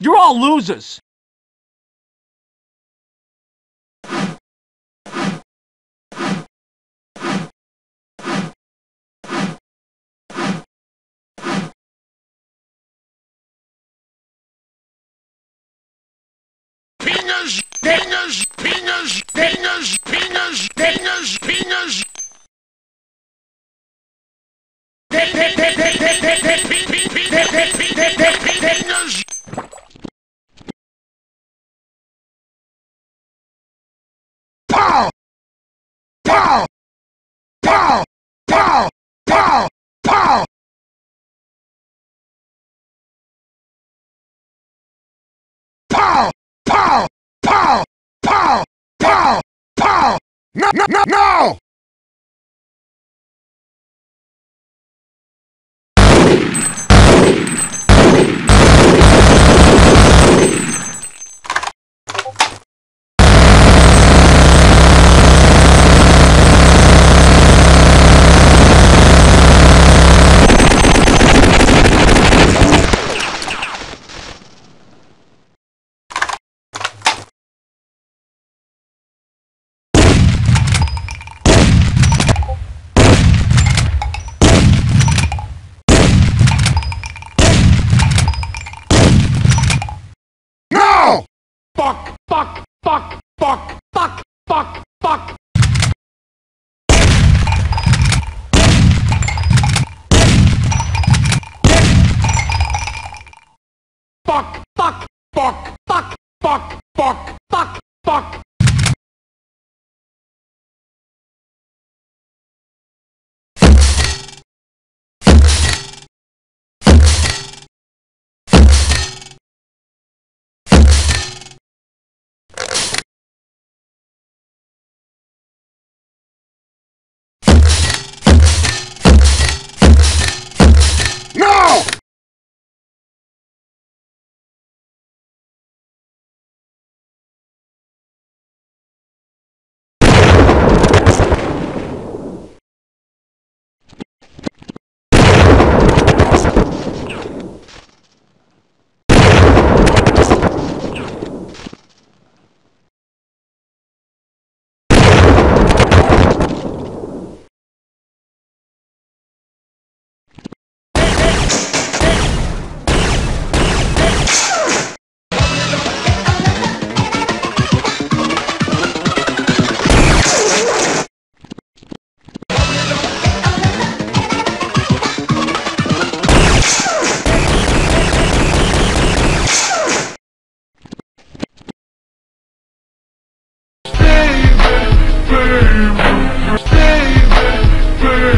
You're all losers! Penis, penis, penis, penis, penis, penis, No! No! No! No! Fuck!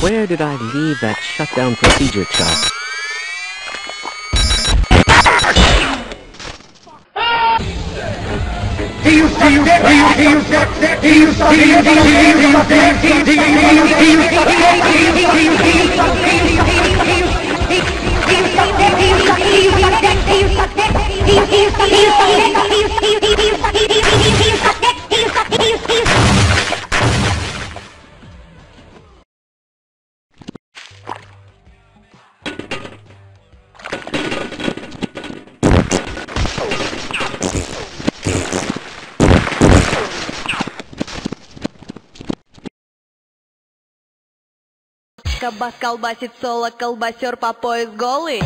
where did I leave that shutdown procedure chart? Кабас колбасит соло, колбасер по пояс голый.